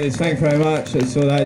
Yes, thank very much. I all that.